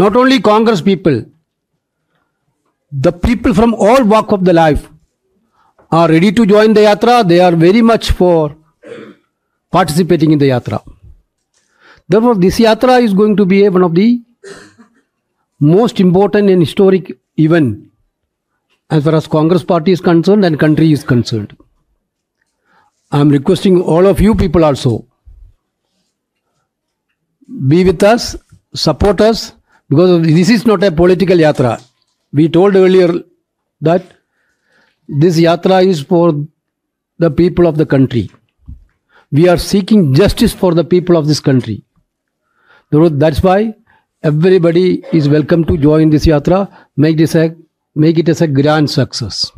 not only Congress people, the people from all walk of the life are ready to join the yatra. They are very much for participating in the yatra. Therefore, this yatra is going to be one of the most important and historic event as far as Congress party is concerned and country is concerned. I am requesting all of you people also be with us, support us, because this is not a political yatra. We told earlier that this yatra is for the people of the country. We are seeking justice for the people of this country. That's why everybody is welcome to join this yatra. Make this a make it as a grand success.